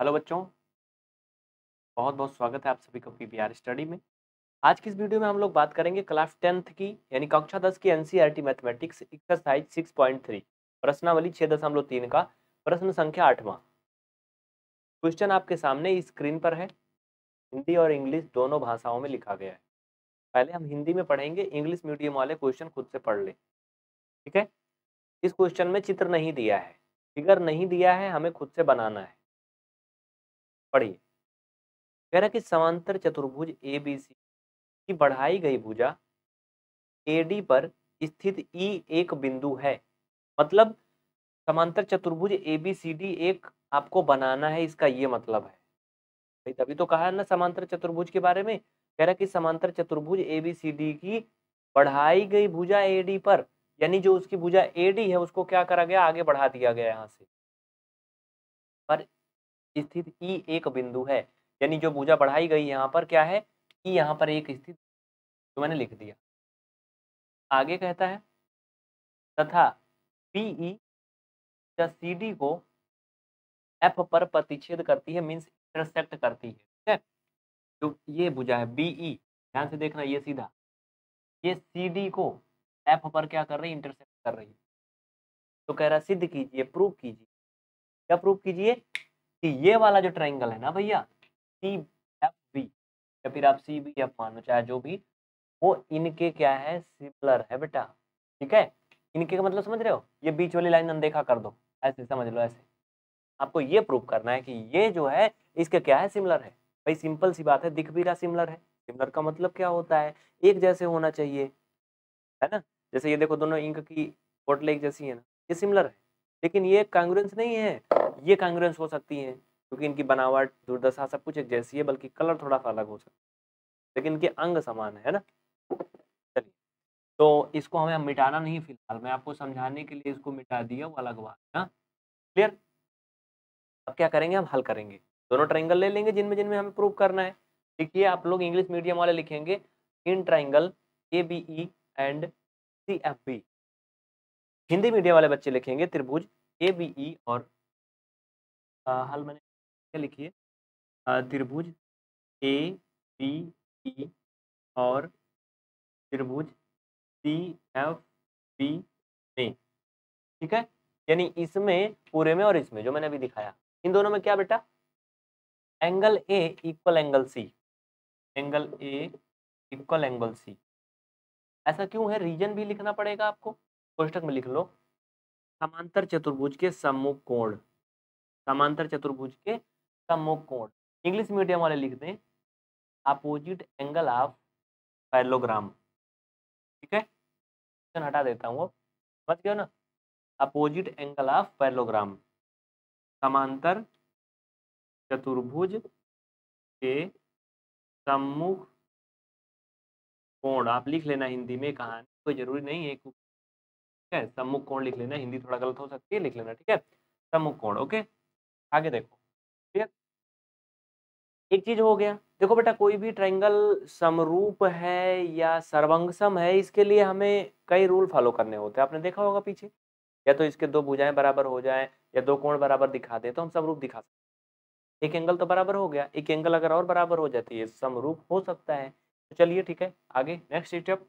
Hello बच्चों, बहुत बहुत स्वागत है आप सभी का पीपीआर स्टडी में। आज की इस वीडियो में हम लोग बात करेंगे क्लास टेंथ की, यानी कक्षा दस की NCERT mathematics exercise six point three, प्रश्नावली छः दशमलव तीन का, प्रश्न संख्या आठवां। क्वेश्चन आपके सामने स्क्रीन पर है। हिंदी और इंग्लिश दोनों भाषाओं में लिखा गया है। पहले हम हिंदी में पढ़ेंगे, इंग्लिश मीडियम वाले क्वेश्चन खुद से पढ़ लें। ठीक है? इस क्वेश्चन में चित्र नहीं दिया है। फिगर नहीं दिया है, हमें खुद से बनाना है। पढ़िए। कह रहा कि समांतर चतुर्भुज ए बी सी की बढ़ाई गई भुजा ए डी पर स्थित ई एक बिंदु है। मतलब समांतर चतुर्भुज ए बी सी डी एक आपको बनाना है, इसका ये मतलब है। भाई तभी तो कहा है ना समांतर चतुर्भुज के बारे में। कह रहा कि समांतर चतुर्भुज ए बी सी डी की बढ़ाई गई भुजा ए डी पर, यानी जो उसकी भुजा ए डी है, उसको क्या करा गया? आगे बढ़ा दिया गया यहाँ से। पर स्थित ई एक बिंदु है। यानी जो भुजा बढ़ाई गई यहाँ पर क्या है ई यहाँ पर एक स्थित तो मैंने लिख दिया। आगे कहता है, तथा पीई या सी डी को एफ़ पर प्रतिच्छेद करती है मीन्स इंटरसेक्ट करती है, ठीक है? जो ये भुजा है बीई ध्यान से देखना ये सीधा। ये सी डी को एफ़ पर क्या कर रही है इंटरसेक्ट कर रही है। तो कह रहा सिद्ध कीजिए प्रूव कीजिए। क्या प्रूव कीजिए? ये वाला जो ट्राइंगल है ना भैया सी एफ़ बी या फिर आप सी बी एफ़ मानो चाहे जो भी, वो इनके क्या है, सिमिलर है बेटा, ठीक है? इनके का मतलब समझ रहे हो? ये बीच वाली लाइन अनदेखा कर दो, ऐसे समझ लो, ऐसे। आपको ये प्रूव करना है कि ये जो है, इसके क्या है, सिमिलर है। भाई सिंपल सी बात है, दिख भी रहा सिमिलर है। सिमिलर का मतलब क्या होता है? एक जैसे होना चाहिए, है ना? जैसे ये देखो दोनों इंक की बोटल एक जैसी है ना, ये सिमिलर है। लेकिन ये कांग्रेंस नहीं है। ये कांग्रेंस हो सकती है, क्योंकि इनकी बनावट, दुर्दशा सब कुछ एक जैसी है, बल्कि कलर थोड़ा सा अलग हो सकता है। लेकिन इनके अंग समान है ना? चलिए तो इसको हमें मिटाना नहीं फ़िलहाल। मैं आपको समझाने के लिए इसको मिटा दिया, वो अलग बात है क्लियर अब क्या करेंगे? हम हल करेंगे। दोनों ट्राइंगल ले लेंगे जिनमें जिनमें हमें प्रूव करना है। देखिए आप लोग इंग्लिश मीडियम वाले लिखेंगे। In triangle A B E and C F B Hindi medium वाले बच्चे लिखेंगे त्रिभुज ए बी ई और हल मैंने क्या लिखी है? त्रिभुज ए, बी, ई और त्रिभुज सी, एफ़, बी में ठीक है? यानी इसमें, पूरे में और इसमें, जो मैंने अभी दिखाया। इन दोनों में क्या बेटा? Angle A equal angle C. Angle A equal angle C. ऐसा क्यों है? रीजन भी लिखना पड़ेगा आपको। कोष्टक में लिख लो। समांतर चतुर्भुज के सम्मुख कोण समांतर चतुर्भुज के सम्मुख कोण इंग्लिश मीडियम वाले लिख दें। अपोजिट एंगल ऑफ़ पैलोग्राम ठीक है? हटा देता हूँ समझ गया ना? अपोजिट एंगल ऑफ़ पैलोग्राम समांतर चतुर्भुज के सम्मुख कोण आप लिख लेना हिंदी में, कहानी कोई ज़रूरी नहीं है ठीक है सम्मुख कोण लिख लेना, हिंदी थोड़ा गलत हो सकती है, लिख लेना, ठीक है? सम्मुख कोण ओके आगे देखो है? एक चीज़ हो गया। देखो बेटा, कोई भी ट्रायंगल समरूप है या सर्वंगसम है, इसके लिए हमें कई रूल फॉलो करने होते हैं। आपने देखा होगा पीछे? या तो इसके दो भुजाएँ बराबर हो जाए, या दो कोण बराबर दिखा दे तो हम समरूप दिखा सकते एक एंगल तो बराबर हो गया, एक एंगल अगर और बराबर हो जाती है समरूप हो सकता है। तो चलिए, ठीक है, आगे नेक्स्ट स्टेप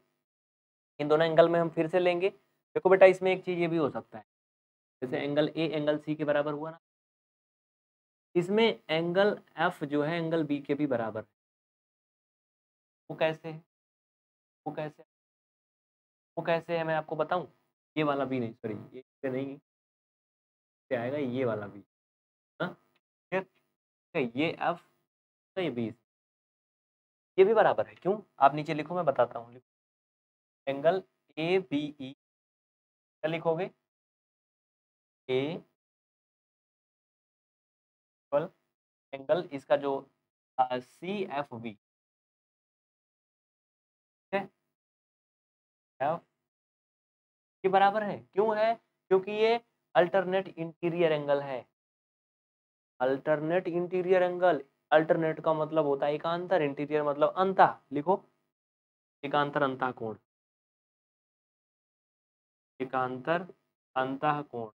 इन दोनों एंगल में हम फिर से लेंगे। देखो बेटा, इसमें एक चीज़ ये भी हो सकता है। जैसे एंगल ए, एंगल सी के बराबर हुआ ना? इसमें एंगल एफ़ जो है एंगल बी के भी बराबर है। वो कैसे है? वो कैसे है? वो कैसे है मैं आपको बताऊँ? ये वाला भी नहीं सॉरी ये नहीं क्या आएगा ये वाला भी हाँ? ये एफ़ तो ये बी ये भी बराबर है, क्यों? आप नीचे लिखो, मैं बताता हूँ एंगल ए बी ई क्या लिखोगे? ए एंगल इसका जो सी एफ़ बी ये बराबर है। क्यों है? क्योंकि ये अल्टरनेट इंटीरियर एंगल है। अल्टरनेट इंटीरियर एंगल अल्टरनेट का मतलब होता है एकांतर इंटीरियर मतलब अंता। लिखो। एकांतर अंता कोण एकांतर अंत कोण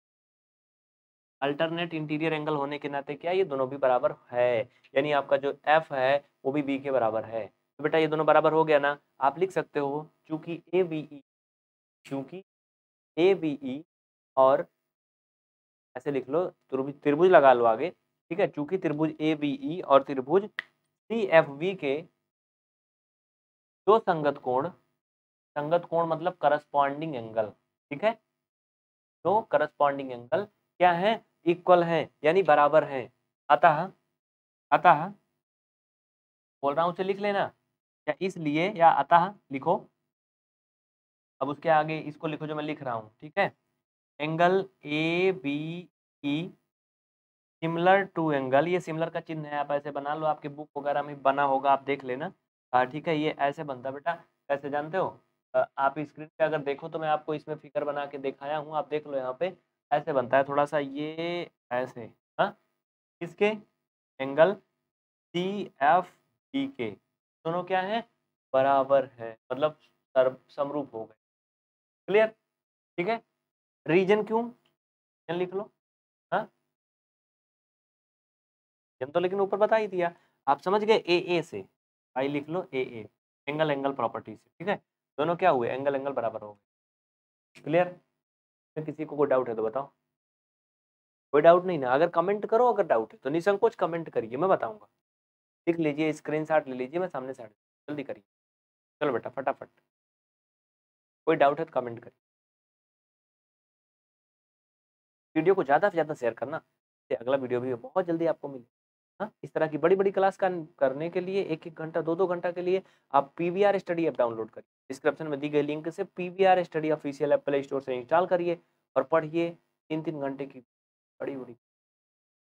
अल्टरनेट इंटीरियर एंगल होने के नाते क्या ये दोनों भी बराबर है? यानी आपका जो एफ़ है, वो भी बी के बराबर है। तो बेटा ये दोनों बराबर हो गया ना? आप लिख सकते हो, चूँकि ए बी ई चूँकि ए बी ई और ऐसे लिख लो, त्रिभुज त्रिभुज लगा लो आगे, ठीक है? चूँकि त्रिभुज ए बी ई और त्रिभुज सी एफ़ वी के दो संगत कोण संगत कोण मतलब करस्पॉन्डिंग एंगल ठीक है? दो करस्पॉन्डिंग एंगल क्या है? इक्वल है, यानी बराबर है। अतः अतः, बोल रहा हूँ, उसे लिख लेना। या इसलिए, या अतः लिखो। अब उसके आगे इसको लिखो जो मैं लिख रहा हूँ, ठीक है? Angle A, B, E, similar to angle. ये सिमिलर का चिन्ह है, आप ऐसे बना लो, आपके बुक वगैरह में बना होगा, आप देख लेना। ठीक है, ये ऐसे बनता बेटा कैसे जानते हो? आप स्क्रीन पे अगर देखो तो मैं आपको इसमें फिगर बना के दिखाया हूँ, आप देख लो यहाँ पे। ऐसे बनता है थोड़ा सा ये, ऐसे हाँ? किसके? एंगल सी एफ़ डी के। दोनों क्या है? बराबर है मतलब समरूप हो गए। क्लियर? ठीक है? रीजन क्यों? लिख लो हाँ? तो लेकिन ऊपर बता ही दिया। आप समझ गए? ए ए से। आई लिख लो A A angle angle property से, ठीक है? दोनों क्या हुए? एंगल एंगल बराबर हो गए। क्लियर? किसी को कोई डाउट है तो बताओ। कोई डाउट नहीं ना, अगर कमेंट करो, अगर डाउट है तो निसंकोच कमेंट करिए, मैं बताऊँगा। लिख लीजिए स्क्रीन शॉट ले लीजिए, मैं सामने से, जल्दी करिए। चलो बेटा, फटाफट। कोई डाउट है तो कमेंट करिए। वीडियो को ज़्यादा से ज़्यादा शेयर करना तो अगला वीडियो भी बहुत जल्दी आपको मिले। हाँ इस तरह की बड़ी बड़ी क्लास का करने के लिए एक एक घंटा दो दो घंटा के लिए आप P V R study app download करिए। डिस्क्रिप्शन में दी गई लिंक से P V R study official Apple play store से इंस्टॉल करिए और पढ़िए तीन तीन घंटे की बड़ी बड़ी